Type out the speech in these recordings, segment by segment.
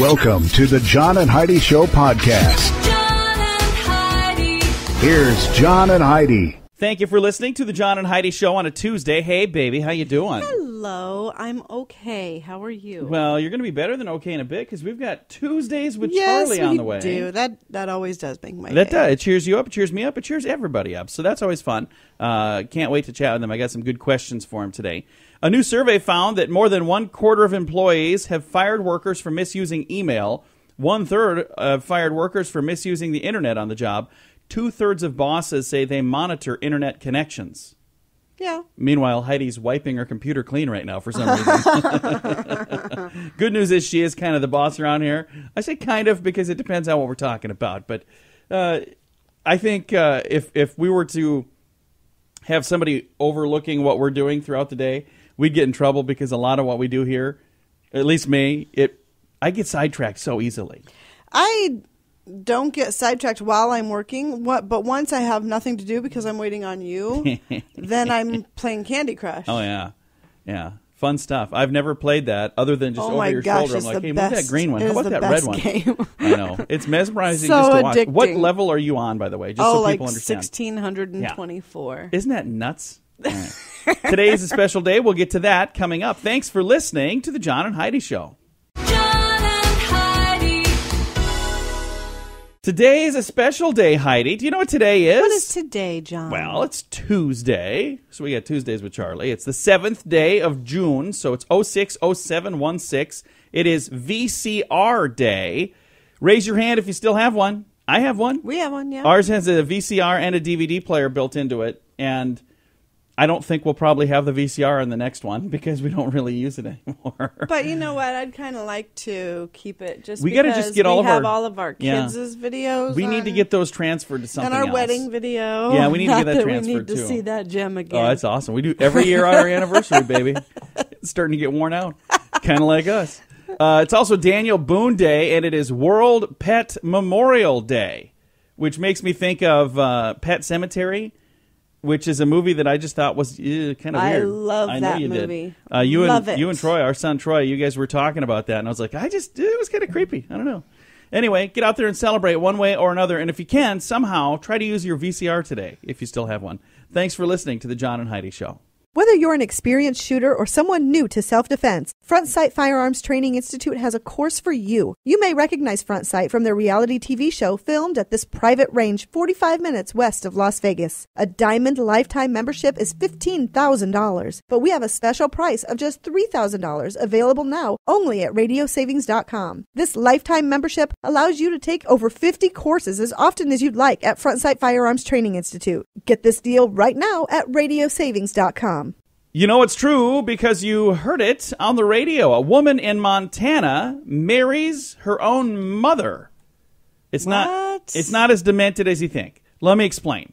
Welcome to the John and Heidi Show podcast. John and Heidi. Here's John and Heidi. Thank you for listening to the John and Heidi Show on a Tuesday. Hey, baby, how you doing? Hello, I'm okay. How are you? Well, you're going to be better than okay in a bit because we've got Tuesdays with yes, Charlie we on the way. do. That that always does make my That day. does. It cheers you up. It cheers me up. It cheers everybody up. So that's always fun. Uh, can't wait to chat with them. I got some good questions for him today. A new survey found that more than one quarter of employees have fired workers for misusing email. One third have fired workers for misusing the internet on the job. Two thirds of bosses say they monitor internet connections. Yeah. Meanwhile, Heidi's wiping her computer clean right now for some reason. Good news is she is kind of the boss around here. I say kind of because it depends on what we're talking about. But uh, I think uh, if if we were to have somebody overlooking what we're doing throughout the day, we'd get in trouble because a lot of what we do here, at least me, it I get sidetracked so easily. I don't get sidetracked while I'm working. What? But once I have nothing to do because I'm waiting on you, then I'm playing Candy Crush. Oh yeah, yeah. Fun stuff. I've never played that other than just Oh over your gosh, shoulder. I'm like, hey, move that best. green one. How about that best red one? game. I know. It's mesmerizing So just to watch. What level are you on, by the way? Just oh, so like people understand. sixteen hundred and twenty-four. Isn't that nuts? All right. Today is a special day. We'll get to that coming up. Thanks for listening to the John and Heidi Show. John and Heidi. Today is a special day, Heidi. Do you know what today is? What is today, John? Well, it's Tuesday. So we got Tuesdays with Charlie. It's the seventh day of June. So it's 060716. It is VCR Day. Raise your hand if you still have one. I have one. we have one. Yeah. Ours has a VCR and a DVD player built into it. And I don't think we'll probably have the VCR in the next one because we don't really use it anymore. But you know what? I'd kind of like to keep it just. We gotta just get all of our- all of our Yeah. kids' videos. we need to get those transferred to something and our else. wedding video. Yeah, we need to get that We transferred, need to too. see that gem again. Oh, that's awesome. We do every year on our anniversary, baby. It's starting to get worn out. Kind of like us. Uh, it's also Daniel Boone Day, and it is World Pet Memorial Day, which makes me think of uh, Pet Sematary, which is a movie that I just thought was kind of I weird. love I know that you movie. Uh, you Love and it. you and Troy, our son Troy, you guys were talking about that, and I was like, I just it was kind of creepy. I don't know. Anyway, get out there and celebrate one way or another, and if you can, somehow try to use your VCR today if you still have one. Thanks for listening to the John and Heidi Show. Whether you're an experienced shooter or someone new to self defense, Front Sight Firearms Training Institute has a course for you. You may recognize Front Sight from their reality TV show filmed at this private range 45 minutes west of Las Vegas. A diamond lifetime membership is $15,000, but we have a special price of just $3,000 available now only at radiosavings.com. This lifetime membership allows you to take over 50 courses as often as you'd like at Front Sight Firearms Training Institute. Get this deal right now at radiosavings.com. You know it's true because you heard it on the radio. A woman in Montana marries her own mother. It's not it's not as demented as you think. Let me explain.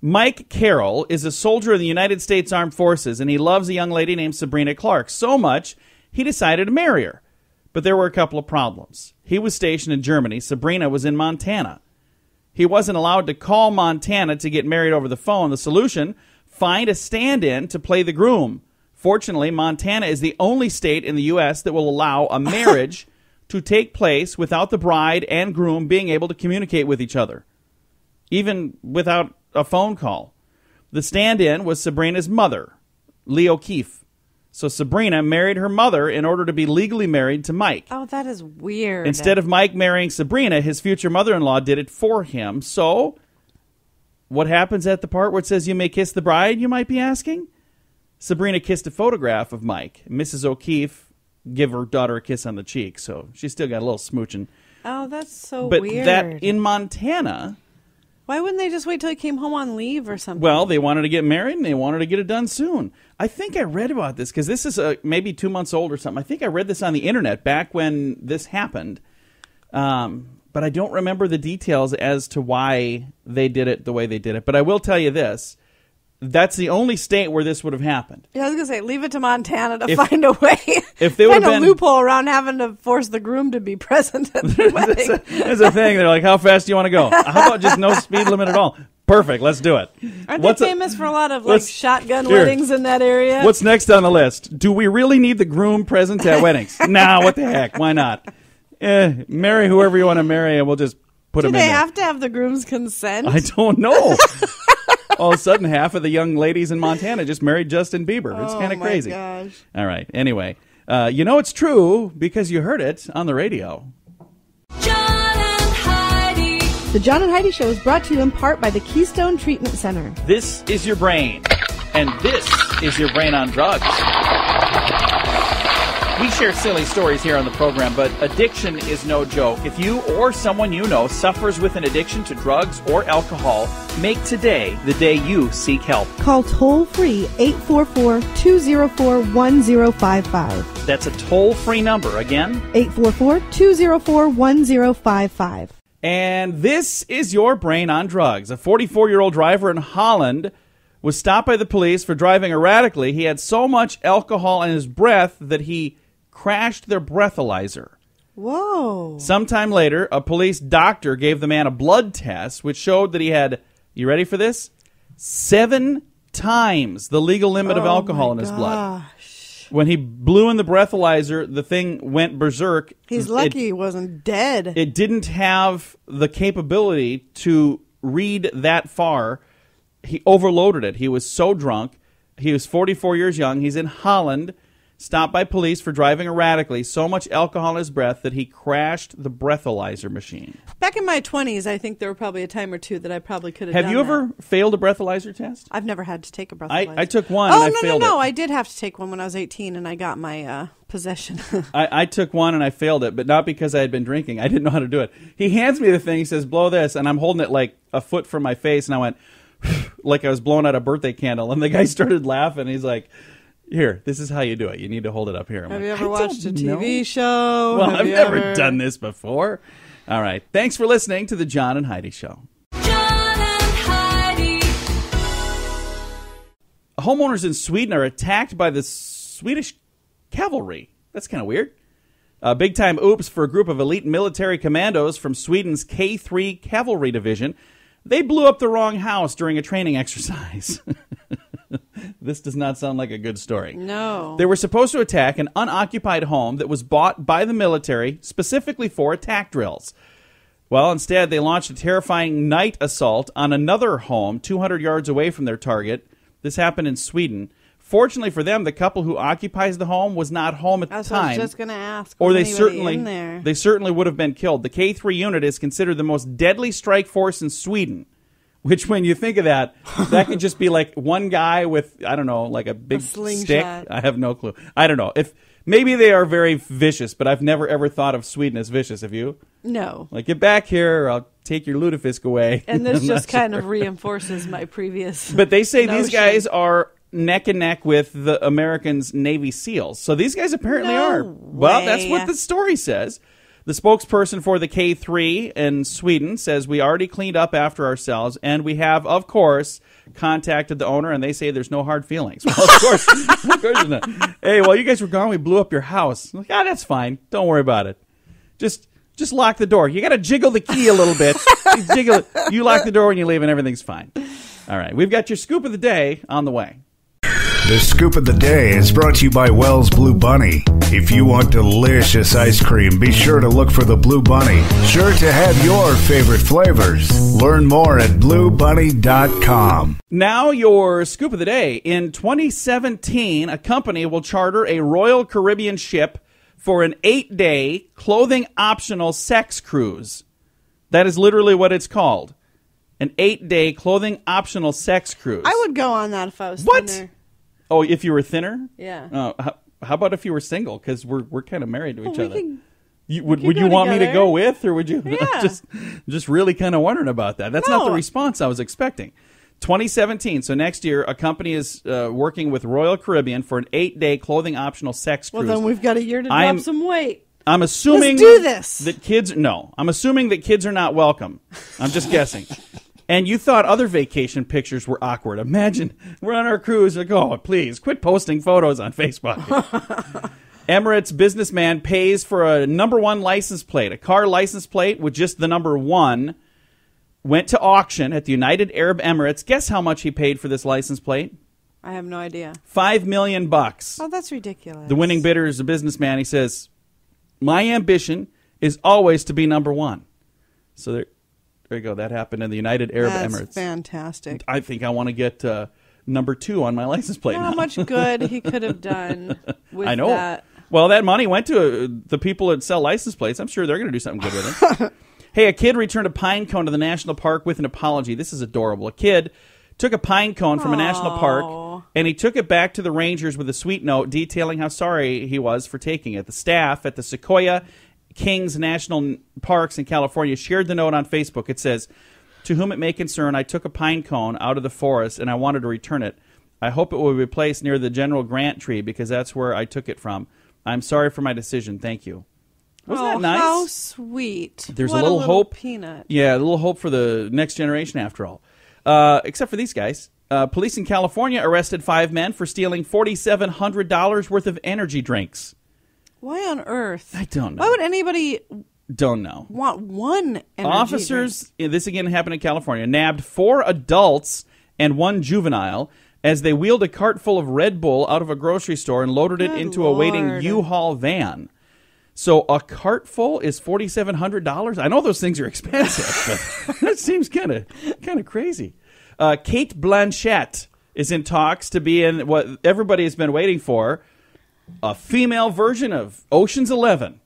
Mike Carroll is a soldier in the United States Armed Forces and he loves a young lady named Sabrina Clark so much he decided to marry her. But there were a couple of problems. He was stationed in Germany, Sabrina was in Montana. He wasn't allowed to call Montana to get married over the phone. The solution find a stand in to play the groom. Fortunately, Montana is the only state in the U.S. that will allow a marriage to take place without the bride and groom being able to communicate with each other, even without a phone call. The stand in was Sabrina's mother, Leo Keefe. So Sabrina married her mother in order to be legally married to Mike. Oh, that is weird. Instead of Mike marrying Sabrina, his future mother in law did it for him. So, what happens at the part where it says you may kiss the bride, you might be asking? Sabrina kissed a photograph of Mike. Mrs. O'Keefe give her daughter a kiss on the cheek, so she still got a little smooching. oh, that's so but weird. that in Montana, Why wouldn't they just wait till he came home on leave or something? well, they wanted to get married and they wanted to get it done soon. I think I read about this because this is uh maybe two months old or something. I think I read this on the internet back when this happened. Um, but I don't remember the details as to why they did it the way they did it. But I will tell you this that's the only state where this would have happened. Yeah, I was gonna say, leave it to Montana to If- find a way. if they find a been- loophole around having to force the groom to be present at the wedding. That's the thing. They're like, how fast do you want to go? How about just no speed limit at all? Perfect. Let's do it. Aren't What's they a- famous for a lot of like shotgun here. weddings in that area? What's next on the list? Do we really need the groom present at weddings? nah, what the heck? Why not? Eh, marry whoever you want to marry, and we'll just put Do them they in there. have to have the groom's consent? I don't know. All of a sudden, half of the young ladies in Montana just married Justin Bieber. It's oh kind of my crazy. Gosh. All right. Anyway, uh, you know it's true because you heard it on the radio. John and Heidi. The John and Heidi Show is brought to you in part by the Keystone Treatment Center. This is your brain, and this is your brain on drugs. We share silly stories here on the program, but addiction is no joke. If you or someone you know suffers with an addiction to drugs or alcohol, make today the day you seek help. Call toll free 844 204 1055. That's a toll free number. Again, 844 204 1055. And this is your brain on drugs. A 44 year old driver in Holland was stopped by the police for driving erratically. He had so much alcohol in his breath that he crashed their breathalyzer. Whoa. Sometime later, a police doctor gave the man a blood test, which showed that he had, you ready for this? Seven times the legal limit of Oh alcohol in his blood. When he blew in the breathalyzer, the thing went berserk. He's lucky he wasn't dead. it didn't have the capability to read that far. He overloaded it. He was so drunk. He was 44 years young. He's in Holland, stopped by police for driving erratically, so much alcohol in his breath that he crashed the breathalyzer machine. Back in my 20s, I think there were probably a time or two that I probably could have Have you ever that. failed a breathalyzer test? I've never had to take a breathalyzer. I- I took one Oh and I no no no! it. I did have to take one when I was 18, and I got my uh, possession. I, I took one and I failed it, but not because I had been drinking. I didn't know how to do it. He hands me the thing. He says, "Blow this," and I'm holding it like a foot from my face, and I went like I was blowing out a birthday candle. And the guy started laughing. He's like, "Here, this is how you do it. You need to hold it up here." I'm have like, you ever "I watched a don't know." TV show? Well, Have I've you never ever- done this before. All right. Thanks for listening to the John and Heidi Show. John and Heidi. homeowners in Sweden are attacked by the Swedish cavalry. That's kind of weird. A big time oops for a group of elite military commandos from Sweden's K3 Cavalry Division. They blew up the wrong house during a training exercise. this does not sound like a good story. No. They were supposed to attack an unoccupied home that was bought by the military specifically for attack drills. Well, instead, they launched a terrifying night assault on another home 200 yards away from their target. This happened in Sweden. Fortunately for them, the couple who occupies the home was not home at That's the what I time. was just going to ask. or they certainly they certainly would have been killed. The K3 unit is considered the most deadly strike force in Sweden. Which, when you think of that, that could just be like one guy with I don't know, like a big stick. I have no clue. I don't know if maybe they are very vicious, but I've never ever thought of Sweden as vicious. Have you? no. Like, get back here, or I'll take your lutefisk away. And this just kind sure. of reinforces my previous. But they say these guys are neck and neck with the Americans' Navy SEALs. So these guys apparently No are. Well, that's what the story says. The spokesperson for the K3 in Sweden says we already cleaned up after ourselves, and we have, of course, contacted the owner, and they say there's no hard feelings. Well, of course, of course not. Hey, while you guys were gone, we blew up your house. I'm like, ah, that's fine. Don't worry about it. Just just lock the door. You got to jiggle the key a little bit. you jiggle it. You lock the door when you leave, and everything's fine. All right, we've got your scoop of the day on the way. The scoop of the day is brought to you by Wells Blue Bunny. If you want delicious ice cream, be sure to look for the Blue Bunny. Sure to have your favorite flavors. Learn more at bluebunny.com. Now, your scoop of the day. In 2017, a company will charter a Royal Caribbean ship for an eight day clothing optional sex cruise. That is literally what it's called an eight day clothing optional sex cruise. I would go on that if I was What? thinner. Oh, if you were thinner? Yeah. Oh, how, how about if you were single? Because we're, we're kind of married to each we other. could- You, would would you want me to go with, or would you Yeah. just just really kind of wondering about that? That's not the response I was expecting. 2017. So next year, a company is uh, working with Royal Caribbean for an eight-day clothing optional sex Well, cruise. then we've got a year to drop I'm- some weight. I'm assuming Let's do this. that kids no. I'm assuming that kids are not welcome. I'm just guessing. And you thought other vacation pictures were awkward. Imagine we're on our cruise. Like, oh, please quit posting photos on Facebook. Emirates businessman pays for a number one license plate, a car license plate with just the number one. Went to auction at the United Arab Emirates. Guess how much he paid for this license plate? I have no idea. Five million bucks. Oh, that's ridiculous. The winning bidder is a businessman. He says, My ambition is always to be number one. So there, there you go. That happened in the United Arab That's Emirates. fantastic. I think I want to get uh, number two on my license plate. How now. much good he could have done with I know. that. Well, that money went to uh, the people that sell license plates. I'm sure they're going to do something good with it. hey, a kid returned a pine cone to the national park with an apology. This is adorable. A kid took a pine cone from a national park and he took it back to the rangers with a sweet note detailing how sorry he was for taking it. The staff at the Sequoia Kings National Parks in California shared the note on Facebook. It says, To whom it may concern, I took a pine cone out of the forest and I wanted to return it. I hope it will be placed near the General Grant tree because that's where I took it from. I'm sorry for my decision. Thank you. Wasn't oh, that nice? How sweet. There's What a little hope. Peanut. Yeah, a little hope for the next generation after all. Uh, except for these guys. Uh, police in California arrested five men for stealing $4,700 worth of energy drinks. Why on earth? I don't know. Why would anybody Don't know. want one energy Officers, this again happened in California, nabbed four adults and one juvenile as they wheeled a cart full of Red Bull out of a grocery store and loaded it Good into a waiting Lord. U-Haul van. So a cart full is forty seven hundred dollars. I know those things are expensive, but that seems kind of kind of crazy. Uh, Cate Blanchett is in talks to be in what everybody has been waiting for, a female version of Ocean's Eleven.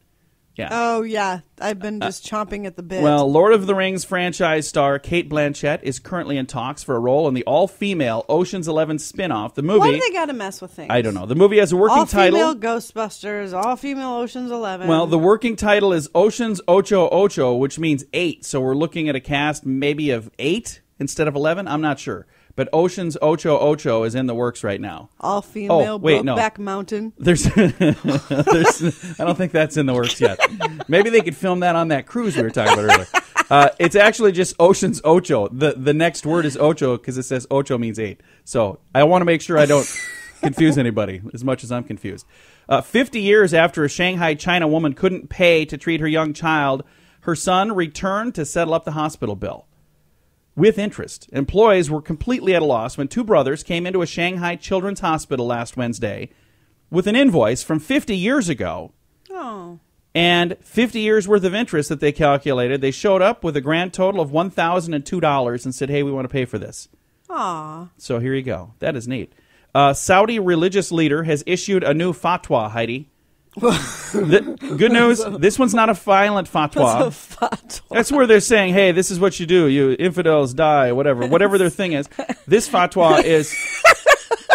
Yeah. Oh yeah, I've been uh, just chomping at the bit. Well, Lord of the Rings franchise star Cate Blanchett is currently in talks for a role in the all-female Ocean's Eleven spin-off. The movie, why do they got to mess with things? I don't know. The movie has a working All title. female Ghostbusters, all female Ocean's Eleven. Well, the working title is Ocean's Ocho Ocho, which means eight. So we're looking at a cast maybe of eight instead of eleven. I'm not sure, but Ocean's Ocho Ocho is in the works right now. all female Oh, wait, no. Brokeback Mountain. There's, there's, I don't think that's in the works yet. Maybe they could film that on that cruise we were talking about earlier. Uh, it's actually just Ocean's Ocho. The the next word is Ocho because it says Ocho means eight. So I want to make sure I don't confuse anybody as much as I'm confused. Uh, 50 years after a Shanghai China woman couldn't pay to treat her young child, her son returned to settle up the hospital bill with interest. Employees were completely at a loss when two brothers came into a Shanghai Children's Hospital last Wednesday with an invoice from 50 years ago Oh, and 50 years worth of interest that they calculated. They showed up with a grand total of $1,002 and said, hey, we want to pay for this. aw. So here you go. That is neat. A Saudi religious leader has issued a new fatwa, Heidi. The- good news. This one's not a violent fatwa. That's where they're saying, "Hey, this is what you do. You infidels die, whatever, whatever their thing is." This fatwa is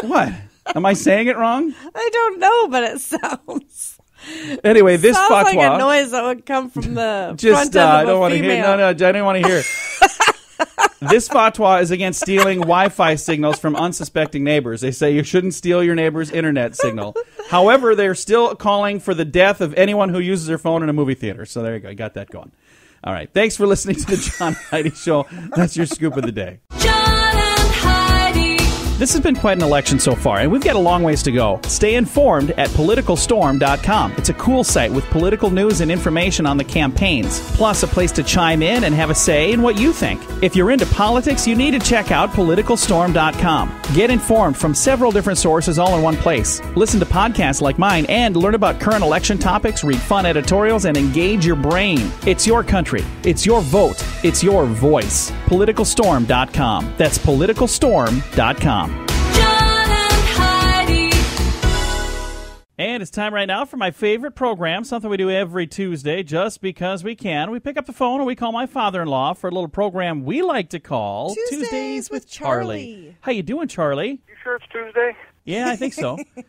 what? Am I saying it wrong? I don't know, but it sounds Anyway, this sounds fatwa like a noise that would come from the just front uh, I don't want to hear. No, no, I don't want to hear. this fatwa is against stealing Wi-Fi signals from unsuspecting neighbors. They say you shouldn't steal your neighbor's internet signal. However, they're still calling for the death of anyone who uses their phone in a movie theater. So there you go. You got that going. All right. Thanks for listening to the John Heidi Show. That's your scoop of the day. John. This has been quite an election so far, and we've got a long ways to go. Stay informed at politicalstorm.com. It's a cool site with political news and information on the campaigns, plus a place to chime in and have a say in what you think. If you're into politics, you need to check out politicalstorm.com. Get informed from several different sources all in one place. Listen to podcasts like mine and learn about current election topics, read fun editorials, and engage your brain. It's your country. It's your vote. It's your voice. Politicalstorm.com. That's politicalstorm.com. John and Heidi. And it's time right now for my favorite program, something we do every Tuesday just because we can. We pick up the phone and we call my father-in-law for a little program we like to call Tuesdays with Charlie. How you doing, Charlie? You sure it's Tuesday? Yeah, I think so. uh,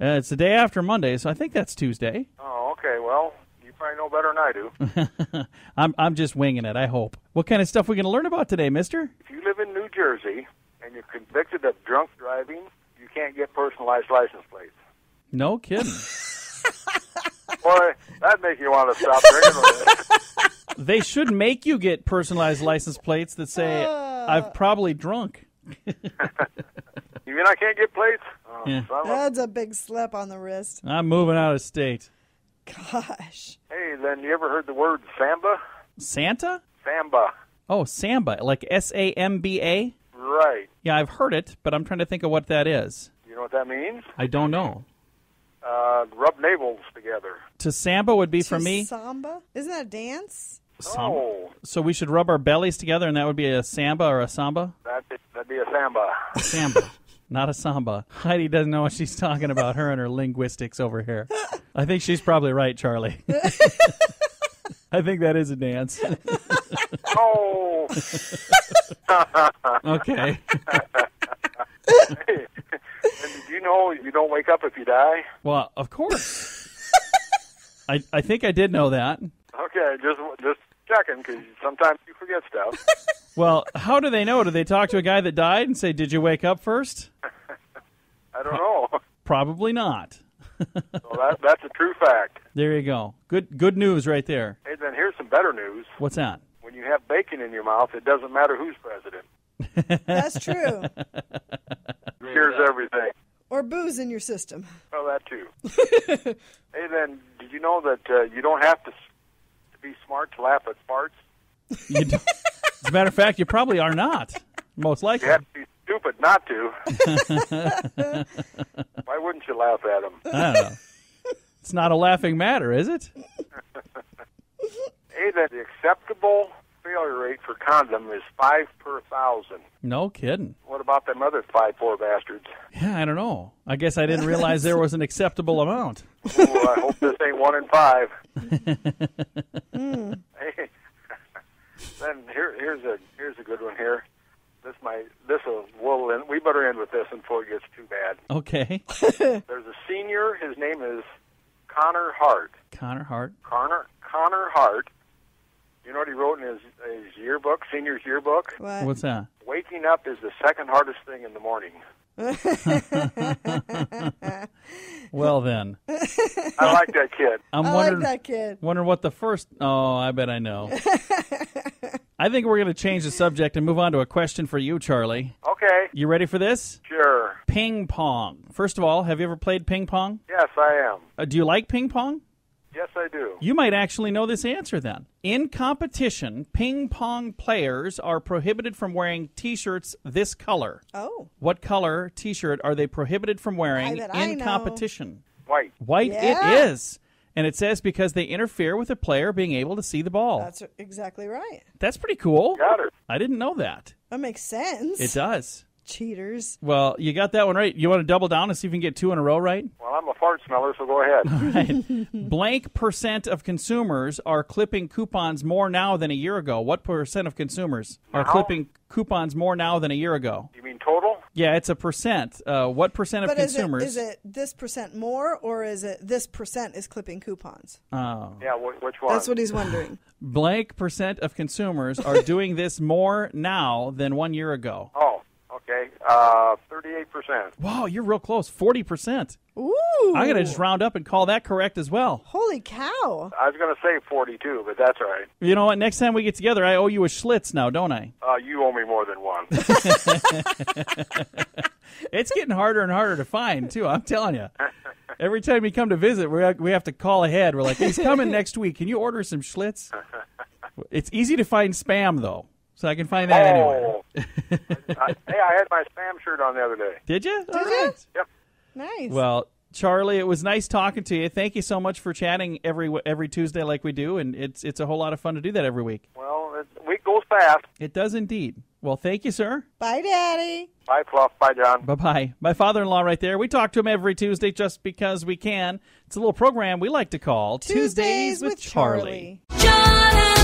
it's the day after Monday, so I think that's Tuesday. Oh, okay. Well, you probably know better than I do. I'm I'm just winging it. I hope. What kind of stuff are we going to learn about today, Mister? if you live in New Jersey and you're convicted of drunk driving, you can't get personalized license plates. No kidding. Boy, that'd make you want to stop drinking. they should make you get personalized license plates that say ah. "I've probably drunk." you mean I can't get plates? Oh, Yeah. son of a- That's a big slap on the wrist. I'm moving out of state. Gosh. Hey, then you ever heard the word samba? Santa? Samba. Oh, samba, like S A M B A. Right. Yeah, I've heard it, but I'm trying to think of what that is. You know what that means? I don't know. Uh, rub navels together. To samba would be for me. Samba? Isn't that a dance? Samba. Oh, So we should rub our bellies together, and that would be a samba or a samba. that'd be, that'd be a samba. Samba, not a samba. Heidi doesn't know what she's talking about. Her and her linguistics over here. I think she's probably right, Charlie. I think that is a dance. Oh, Okay. and did you know you don't wake up if you die? Well, of course. I I think I did know that. Okay, just just checking because sometimes you forget stuff. Well, how do they know? Do they talk to a guy that died and say, "Did you wake up first? I don't know. Probably not. So that that's a true fact. There you go. Good good news right there. Hey, then here's some better news. What's that? When you have bacon in your mouth, it doesn't matter who's president. That's true. Cures everything. or booze in your system. Well, that too. hey, then did you know that uh, you don't have to be smart to laugh at farts? You As a matter of fact, you probably are not. Most You likely. have to be stupid not to. Why wouldn't you laugh at them? I oh. don't know. It's not a laughing matter, is it? Then the acceptable failure rate for condom is five per thousand. No kidding. What about them other five poor bastards? Yeah, I don't know. I guess I didn't realize there was an acceptable amount. Ooh, I hope this ain't one in five. Hey, then here, here's a here's a good one here. This might this will we'll end, we better end with this before it gets too bad. Okay. There's a senior. His name is Connor Hart. Connor Hart. Connor Connor Hart. You know what he wrote in his, his yearbook, senior's yearbook? What? What's that? Waking up is the second hardest thing in the morning. Well then, I like that kid. I'm I wondering like that kid. wondering what the first. Oh, I bet I know. I think we're going to change the subject and move on to a question for you, Charlie. Okay, You ready for this? sure. Ping pong. First of all, have you ever played ping pong? Yes, I am. Uh, do you like ping pong? Yes, I do. You might actually know this answer then. In competition, ping pong players are prohibited from wearing t shirts this color. Oh. What color t shirt are they prohibited from wearing bet I in know. competition? White. White Yeah. it is. And it says because they interfere with a player being able to see the ball. That's, That's exactly right. That's pretty cool. Got her. I didn't know that. That makes sense. It does. Cheaters. Well, you got that one right. You want to double down and see if you can get two in a row right? Well, I'm a fart smeller, so go ahead. Right. Blank percent of consumers are clipping coupons more now than a year ago. What percent of consumers are Now? clipping coupons more now than a year ago? You mean total? Yeah, it's a percent. Uh, what percent of But is it, consumers? is it this percent more or is it this percent is clipping coupons? Oh. Yeah, wh- which one? That's what he's wondering. Blank percent of consumers are doing this more now than one year ago. Oh, okay. Uh, 38%. Wow, you're real close. Forty percent. Ooh. I'm gonna just round up and call that correct as well. Holy cow. I was going to say 42, but that's all right. You know what? Next time we get together, I owe you a Schlitz now, don't I? Uh, you owe me more than one. It's getting harder and harder to find too. I'm telling you. Every time you come to visit, we we have to call ahead. We're like, he's coming next week. Can you order some Schlitz? It's easy to find spam though, so I can find that anywhere. oh. I, hey, I had my spam shirt on the other day. Did you? All you? right. Yep. Nice. Well, Charlie, it was nice talking to you. Thank you so much for chatting every every Tuesday like we do, and it's it's a whole lot of fun to do that every week. Well, it, week goes fast. It does indeed. Well, thank you, sir. Bye, Daddy. Bye, Fluff. Bye, John. Bye bye. My father in law, right there. We talk to him every Tuesday just because we can. It's a little program we like to call Tuesdays with Charlie. John and Heidi.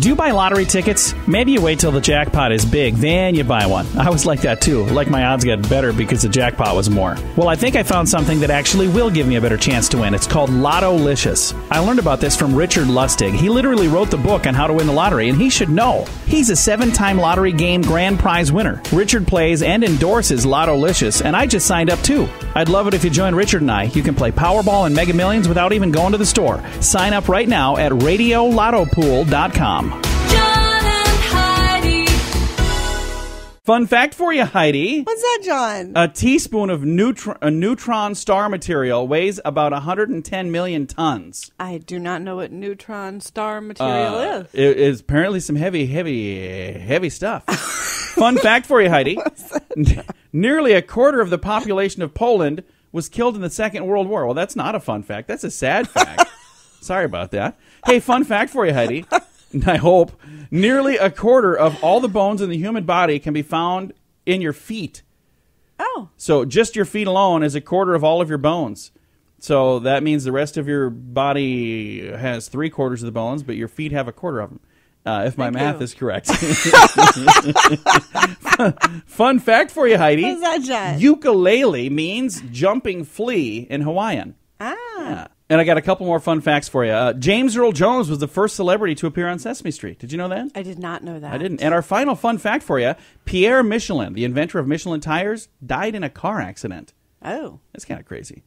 Do you buy lottery tickets? Maybe you wait till the jackpot is big, then you buy one. I was like that too. Like my odds got better because the jackpot was more. Well, I think I found something that actually will give me a better chance to win. It's called Lotto-licious. I learned about this from Richard Lustig. He literally wrote the book on how to win the lottery, and he should know. He's a seven-time lottery game grand prize winner. Richard plays and endorses Lotto-licious, and I just signed up too. I'd love it if you join Richard and I. You can play Powerball and Mega Millions without even going to the store. Sign up right now at RadioLottopool.com. Fun fact for you, Heidi. What's that, John? A teaspoon of neutron, a neutron star material weighs about 110 million tons. I do not know what neutron star material Uh, is. It is apparently some heavy, heavy, heavy stuff. Fun fact for you, Heidi. Nearly a quarter of the population of Poland was killed in the Second World War. Well, that's not a fun fact. That's a sad fact. Sorry about that. Hey, fun fact for you, Heidi. I hope nearly a quarter of all the bones in the human body can be found in your feet. Oh, So just your feet alone is a quarter of all of your bones. So that means the rest of your body has three quarters of the bones, but your feet have a quarter of them. Uh, if my Thank math you. is correct. Fun fact for you, Heidi. Ukulele means jumping flea in Hawaiian. ah, Yeah. And I got a couple more fun facts for you. Uh, James Earl Jones was the first celebrity to appear on Sesame Street. Did you know that? I did not know that. I didn't. And our final fun fact for you Pierre Michelin, the inventor of Michelin tires, died in a car accident. Oh, That's kind of crazy.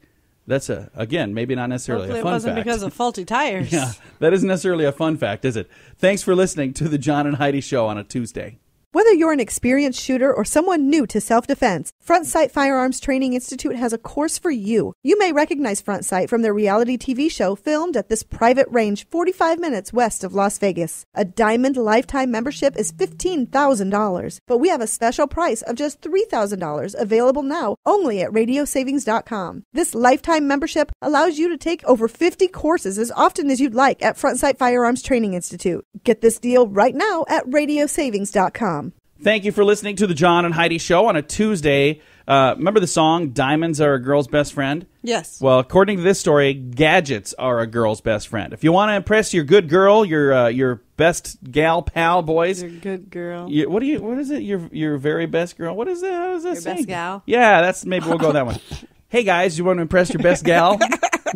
That's a, again, maybe not necessarily hopefully a it wasn't fact. because of faulty tires. yeah, that isn't necessarily a fun fact, is it? Thanks for listening to the John and Heidi Show on a Tuesday. Whether you're an experienced shooter or someone new to self defense, Front Sight Firearms Training Institute has a course for you. You may recognize Front Sight from their reality TV show filmed at this private range 45 minutes west of Las Vegas. A diamond lifetime membership is $15,000, but we have a special price of just $3,000 available now only at radiosavings.com. This lifetime membership allows you to take over 50 courses as often as you'd like at Front Sight Firearms Training Institute. Get this deal right now at radiosavings.com. Thank you for listening to the John and Heidi Show on a Tuesday. Uh, remember the song "Diamonds Are a Girl's Best Friend"? Yes. Well, according to this story, gadgets are a girl's best friend. If you want to impress your good girl, your uh, your best gal pal, boys, You're good girl. You, what do you? What is it? Your your very best girl. What is that? How does that Your say? best gal? Yeah, that's maybe we'll go that one. hey guys, you want to impress your best gal,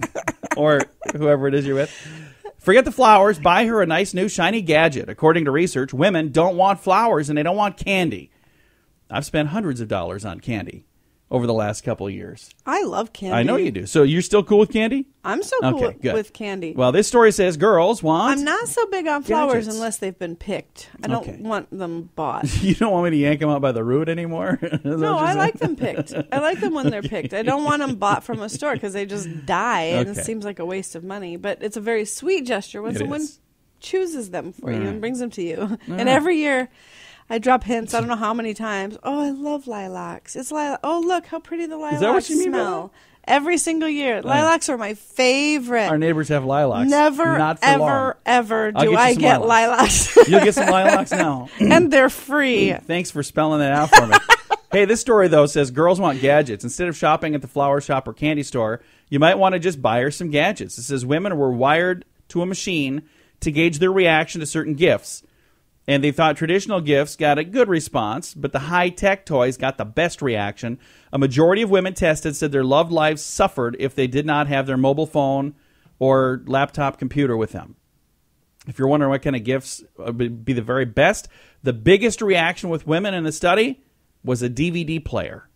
or whoever it is you're with? Forget the flowers. Buy her a nice new shiny gadget. According to research, women don't want flowers and they don't want candy. I've spent hundreds of dollars on candy over the last couple of years. I love candy. I know you do. So you're still cool with candy? I'm so cool Okay, with, good. with candy. Well, this story says girls want. I'm not so big on flowers Gadgets. unless they've been picked. I don't Okay. want them bought. You don't want me to yank them out by the root anymore? Is that what No, you're I saying? like them picked. I like them when they're picked. I don't want them bought from a store because they just die, and Okay. it seems like a waste of money. But it's a very sweet gesture when It someone is. chooses them for you and brings them to you. and every year, I drop hints. I don't know how many times. Oh, I love lilacs. It's lilac. Oh, look how pretty the lilacs that what you mean smell. Every single year, uh, lilacs are my favorite. Our neighbors have lilacs. Never, Not ever, long. ever do get I get lilacs. lilacs. You'll get some lilacs now. and they're free. Thanks for spelling that out for me. hey, this story though says girls want gadgets. Instead of shopping at the flower shop or candy store, you might want to just buy her some gadgets. It says women were wired to a machine to gauge their reaction to certain gifts. And they thought traditional gifts got a good response, but the high tech toys got the best reaction. A majority of women tested said their loved lives suffered if they did not have their mobile phone or laptop computer with them. If you're wondering what kind of gifts would be the very best, the biggest reaction with women in the study was a DVD player.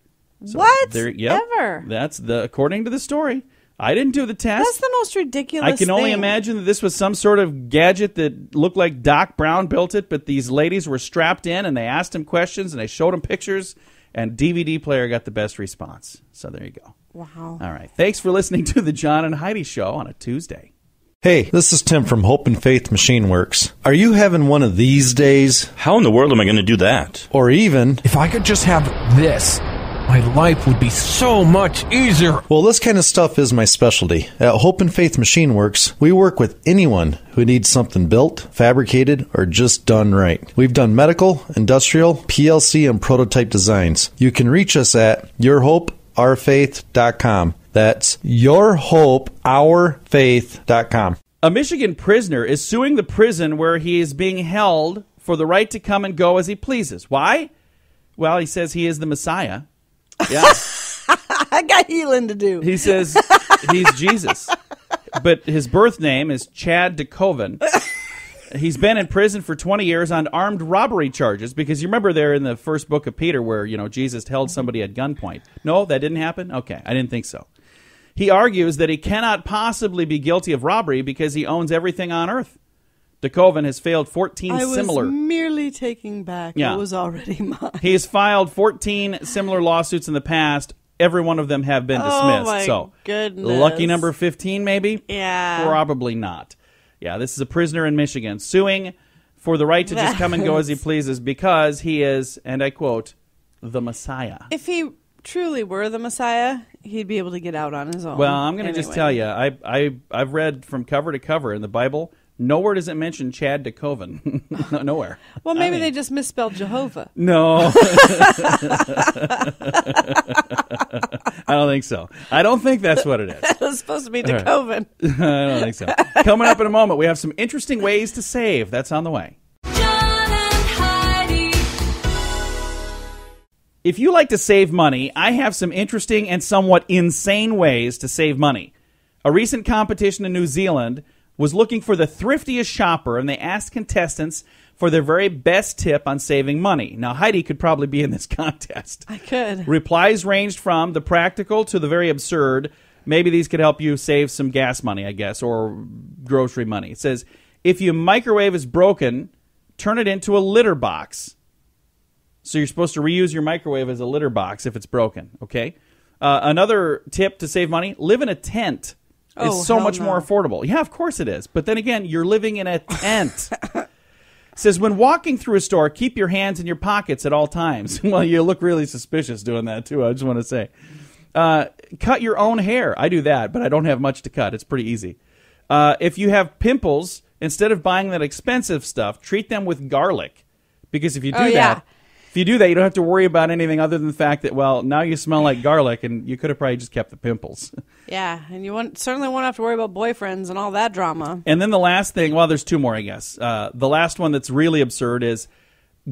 So What? there- yep, Ever? That's the according to the story. I didn't do the test. That's the most ridiculous. I can only thing. imagine that this was some sort of gadget that looked like Doc Brown built it, but these ladies were strapped in and they asked him questions and they showed him pictures, and DVD player got the best response. So there you go. Wow. All right. Thanks for listening to the John and Heidi Show on a Tuesday. Hey, this is Tim from Hope and Faith Machine Works. Are you having one of these days? How in the world am I going to do that? Or even, If I could just have this, my life would be so much easier. well, this kind of stuff is my specialty. At Hope and Faith Machine Works, we work with anyone who needs something built, fabricated, or just done right. We've done medical, industrial, PLC, and prototype designs. You can reach us at yourhopeourfaith.com. That's yourhopeourfaith.com. A Michigan prisoner is suing the prison where he is being held for the right to come and go as he pleases. Why? Well, he says he is the Messiah. Yeah. I got healing to do. he says he's Jesus. But his birth name is Chad DeKoven. He's been in prison for 20 years on armed robbery charges because you remember there in the first book of Peter where, you know, Jesus held somebody at gunpoint. No, that didn't happen? Okay, I didn't think so. He argues that he cannot possibly be guilty of robbery because he owns everything on earth. DeKoven has failed 14 I was similar. merely taking back Yeah. what was already mine. He has filed 14 similar lawsuits in the past. Every one of them have been oh dismissed. Oh, my so, goodness. lucky number 15, maybe? Yeah. Probably not. Yeah, this is a prisoner in Michigan suing for the right to just come and go as he pleases because he is, and I quote, the Messiah. If he truly were the Messiah, he'd be able to get out on his own. Well, I'm going to just tell you, I, I, I've read from cover to cover in the Bible, nowhere does it mention Chad DeKoven. No- nowhere. Well, maybe I mean- they just misspelled Jehovah. No. I don't think so. I don't think that's what it is. It was supposed to be right. I don't think so. Coming up in a moment, we have some interesting ways to save. That's on the way. John and Heidi. If you like to save money, I have some interesting and somewhat insane ways to save money. A recent competition in New Zealand was looking for the thriftiest shopper, and they asked contestants for their very best tip on saving money. Now, Heidi could probably be in this contest. I could. Replies ranged from the practical to the very absurd. Maybe these could help you save some gas money, I guess, or grocery money. It says if your microwave is broken, turn it into a litter box. So you're supposed to reuse your microwave as a litter box if it's broken. Okay. Uh, another tip to save money: live in a tent. Oh, it's so much no. more affordable. Yeah, of course it is. But then again, you're living in a tent. says when walking through a store, keep your hands in your pockets at all times. well, you look really suspicious doing that too. I just want to say, uh, cut your own hair. I do that, but I don't have much to cut. It's pretty easy. Uh, if you have pimples, instead of buying that expensive stuff, treat them with garlic, because if you do Oh, that. If you do that, you don't have to worry about anything other than the fact that, well, now you smell like garlic, and you could have probably just kept the pimples. Yeah, and you won't, certainly won't have to worry about boyfriends and all that drama. And then the last thing, well, there's two more, I guess. Uh, the last one that's really absurd is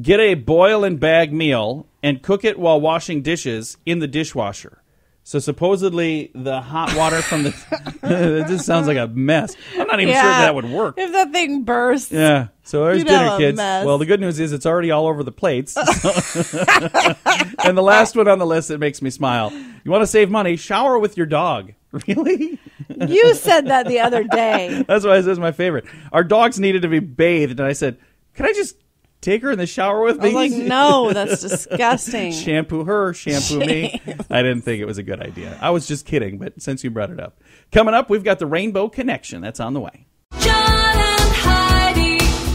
get a boil and bag meal and cook it while washing dishes in the dishwasher. So supposedly the hot water from the it just sounds like a mess. I'm not even sure if that would work. If that thing bursts. Yeah. So there's dinner, kids. mess. Well, the good news is it's already all over the plates. and the last one on the list that makes me smile. You want to save money? Shower with your dog. Really? You said that the other day. That's why this is my favorite. Our dogs needed to be bathed, and I said, "Can I just take her in the shower with me. I was like, no, that's disgusting. shampoo her, shampoo me. I didn't think it was a good idea. I was just kidding, but since you brought it up, coming up, we've got the Rainbow Connection. That's on the way.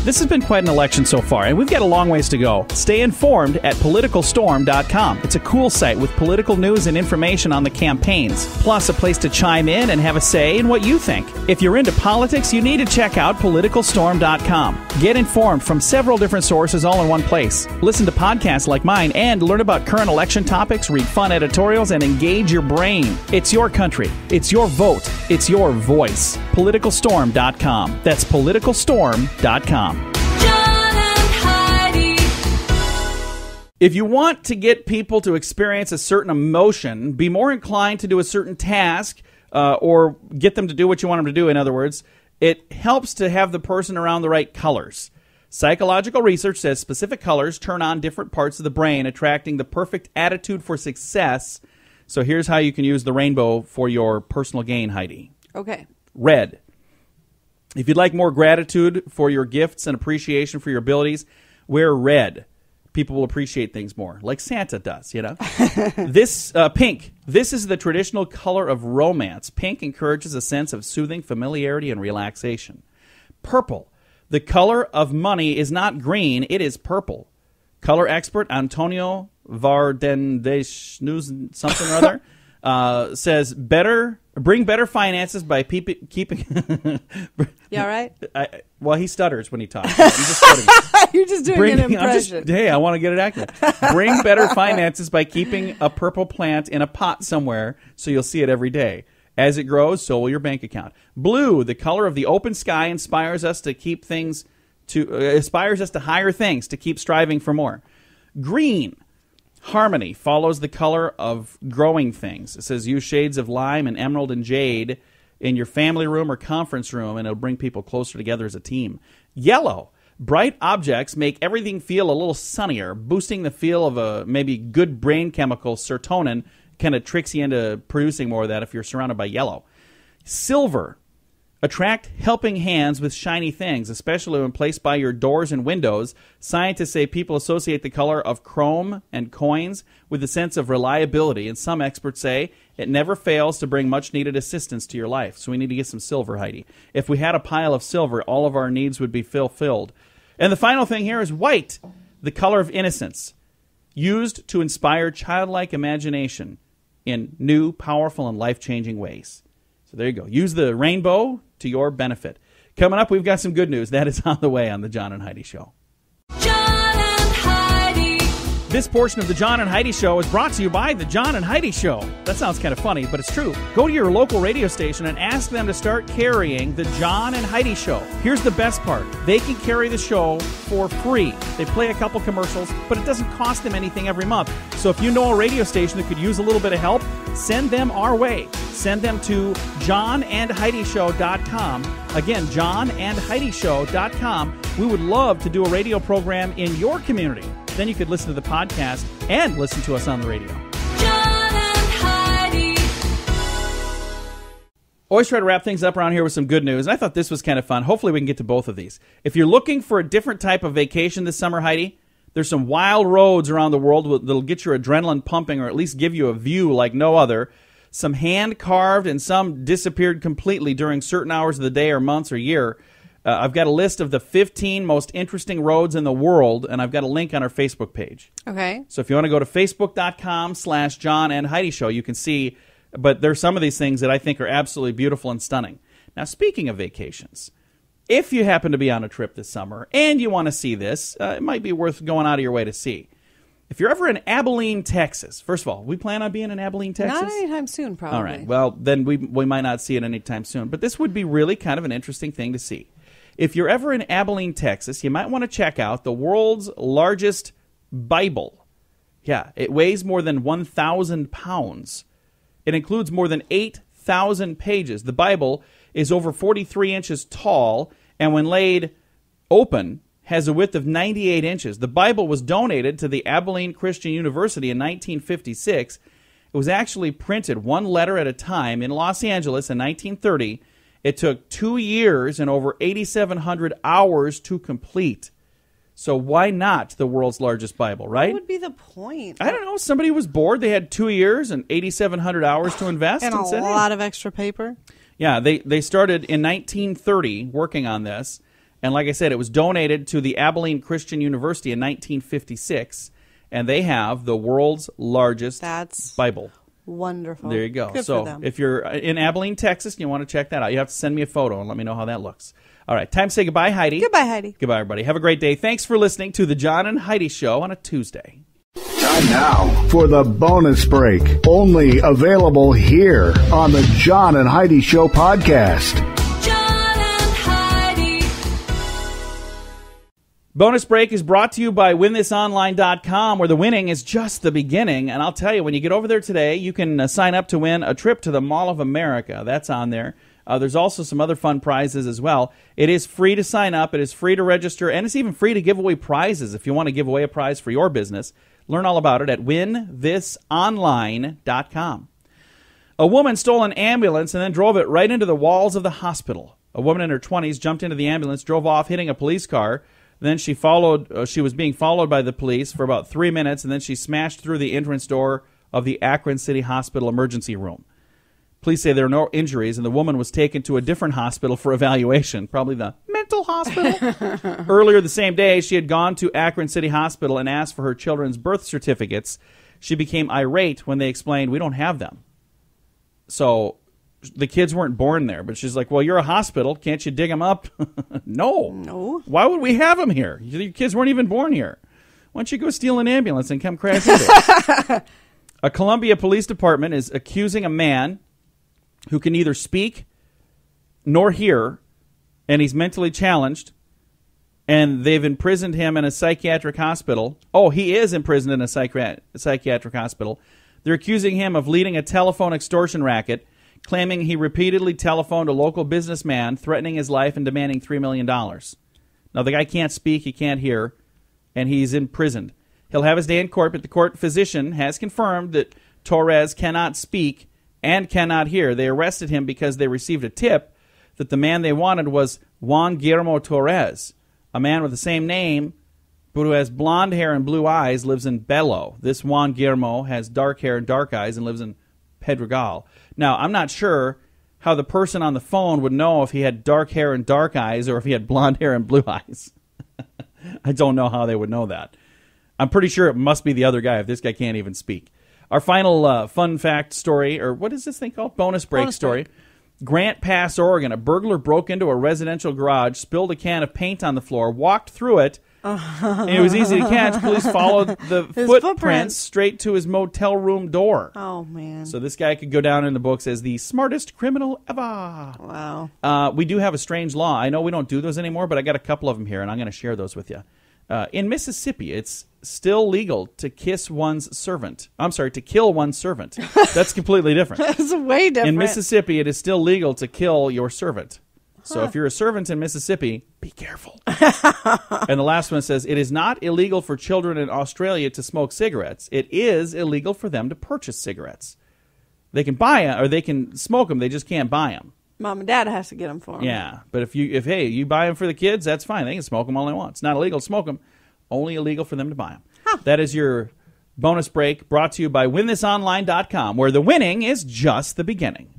This has been quite an election so far, and we've got a long ways to go. Stay informed at politicalstorm.com. It's a cool site with political news and information on the campaigns, plus a place to chime in and have a say in what you think. If you're into politics, you need to check out politicalstorm.com. Get informed from several different sources all in one place. Listen to podcasts like mine and learn about current election topics, read fun editorials, and engage your brain. It's your country. It's your vote. It's your voice. Politicalstorm.com. That's politicalstorm.com. If you want to get people to experience a certain emotion, be more inclined to do a certain task, uh, or get them to do what you want them to do, in other words, it helps to have the person around the right colors. Psychological research says specific colors turn on different parts of the brain, attracting the perfect attitude for success. So here's how you can use the rainbow for your personal gain, Heidi. Okay. Red. If you'd like more gratitude for your gifts and appreciation for your abilities, wear red. People will appreciate things more, like Santa does, you know? this, uh, pink. This is the traditional color of romance. Pink encourages a sense of soothing familiarity and relaxation. Purple. The color of money is not green, it is purple. Color expert Antonio Vardendesh something or other uh, says better bring better finances by peep- keeping. You all right? I, well, he stutters when he talks. Just. You're just doing Bring, an I'm just- impression. hey, I want to get it accurate. Bring better finances by keeping a purple plant in a pot somewhere so you'll see it every day. As it grows, so will your bank account. Blue, the color of the open sky, inspires us to keep things to uh, inspires us to higher things, to keep striving for more. Green, harmony follows the color of growing things. It says use shades of lime and emerald and jade in your family room or conference room, and it'll bring people closer together as a team. Yellow. Bright objects make everything feel a little sunnier, boosting the feel of a maybe good brain chemical, serotonin, kind of tricks you into producing more of that if you're surrounded by yellow. Silver. Attract helping hands with shiny things, especially when placed by your doors and windows. Scientists say people associate the color of chrome and coins with a sense of reliability, and some experts say it never fails to bring much needed assistance to your life. So we need to get some silver, Heidi. If we had a pile of silver, all of our needs would be fulfilled. And the final thing here is white, the color of innocence, used to inspire childlike imagination. in new, powerful, and life changing ways. So there you go. Use the rainbow to your benefit. Coming up, we've got some good news. That is on the way on the John and Heidi Show. This portion of the John and Heidi Show is brought to you by the John and Heidi Show. That sounds kind of funny, but it's true. Go to your local radio station and ask them to start carrying the John and Heidi Show. Here's the best part they can carry the show for free. They play a couple commercials, but it doesn't cost them anything every month. So if you know a radio station that could use a little bit of help, send them our way. Send them to johnandheidishow.com. Again, johnandheidishow.com. We would love to do a radio program in your community. Then you could listen to the podcast and listen to us on the radio. John and Heidi. Always try to wrap things up around here with some good news. And I thought this was kind of fun. Hopefully, we can get to both of these. If you're looking for a different type of vacation this summer, Heidi, there's some wild roads around the world that'll get your adrenaline pumping or at least give you a view like no other. Some hand carved and some disappeared completely during certain hours of the day or months or year. Uh, I've got a list of the 15 most interesting roads in the world, and I've got a link on our Facebook page. Okay. So if you want to go to facebook.com slash John and Heidi Show, you can see, but there's some of these things that I think are absolutely beautiful and stunning. Now, speaking of vacations, if you happen to be on a trip this summer and you want to see this, uh, it might be worth going out of your way to see. If you're ever in Abilene, Texas, first of all, we plan on being in Abilene, Texas. Not anytime soon, probably. All right. Well, then we we might not see it anytime soon, but this would be really kind of an interesting thing to see. If you're ever in Abilene, Texas, you might want to check out the world's largest Bible. Yeah, it weighs more than 1,000 pounds. It includes more than 8,000 pages. The Bible is over 43 inches tall, and when laid open, has a width of 98 inches. The Bible was donated to the Abilene Christian University in 1956. It was actually printed one letter at a time in Los Angeles in 1930. It took two years and over 8,700 hours to complete. So why not the world's largest Bible, right? What would be the point? I don't know. Somebody was bored. They had two years and 8,700 hours to invest. And a said, "Hey." lot of extra paper. Yeah, they, they started in 1930 working on this. And like I said, it was donated to the Abilene Christian University in 1956. And they have the world's largest That's Bible. Wonderful. There you go. Good so for them. if you're in Abilene, Texas, and you want to check that out, you have to send me a photo and let me know how that looks. All right, time to say goodbye, Heidi. Goodbye, Heidi. Goodbye, everybody. Have a great day. Thanks for listening to the John and Heidi Show on a Tuesday. Time now for the bonus break. Only available here on the John and Heidi Show podcast. Bonus break is brought to you by winthisonline.com, where the winning is just the beginning. And I'll tell you, when you get over there today, you can uh, sign up to win a trip to the Mall of America. That's on there. Uh, there's also some other fun prizes as well. It is free to sign up, it is free to register, and it's even free to give away prizes if you want to give away a prize for your business. Learn all about it at winthisonline.com. A woman stole an ambulance and then drove it right into the walls of the hospital. A woman in her 20s jumped into the ambulance, drove off, hitting a police car. Then she followed. Uh, she was being followed by the police for about three minutes, and then she smashed through the entrance door of the Akron City Hospital emergency room. Police say there are no injuries, and the woman was taken to a different hospital for evaluation, probably the mental hospital. Earlier the same day, she had gone to Akron City Hospital and asked for her children's birth certificates. She became irate when they explained, We don't have them. So the kids weren't born there, but she's like, Well, you're a hospital. Can't you dig them up? no. No. Why would we have them here? Your kids weren't even born here. Why don't you go steal an ambulance and come crash into it? a Colombia Police Department is accusing a man who can neither speak nor hear, and he's mentally challenged, and they've imprisoned him in a psychiatric hospital. Oh, he is imprisoned in a psychiatric hospital. They're accusing him of leading a telephone extortion racket, claiming he repeatedly telephoned a local businessman, threatening his life and demanding $3 million. Now, the guy can't speak, he can't hear, and he's imprisoned. He'll have his day in court, but the court physician has confirmed that Torres cannot speak and cannot hear. They arrested him because they received a tip that the man they wanted was Juan Guillermo Torres, a man with the same name but who has blonde hair and blue eyes, lives in Bello. This Juan Guillermo has dark hair and dark eyes and lives in Pedregal. Now, I'm not sure how the person on the phone would know if he had dark hair and dark eyes or if he had blonde hair and blue eyes. I don't know how they would know that. I'm pretty sure it must be the other guy if this guy can't even speak. Our final uh, fun fact story, or what is this thing called? Bonus break Bonus story. Grants Pass, Oregon. A burglar broke into a residential garage, spilled a can of paint on the floor, walked through it. and it was easy to catch. Police followed the footprints, footprints. straight to his motel room door. Oh man. So this guy could go down in the books as the smartest criminal ever. wow. Uh, we do have a strange law. I know we don't do those anymore, but I got a couple of them here, and I'm going to share those with you. Uh, in Mississippi, it's still legal to kiss one's servant. I'm sorry, to kill one's servant. That's completely different. It's way different. In Mississippi, it is still legal to kill your servant. So if you're a servant in Mississippi, be careful. and the last one says it is not illegal for children in Australia to smoke cigarettes. It is illegal for them to purchase cigarettes. They can buy them or they can smoke them. They just can't buy them. Mom and Dad has to get them for 'em. Yeah, but if you if hey you buy them for the kids, that's fine. They can smoke them all they want. It's not illegal to smoke them. Only illegal for them to buy them. That is your bonus break brought to you by WinThisOnline.com, where the winning is just the beginning.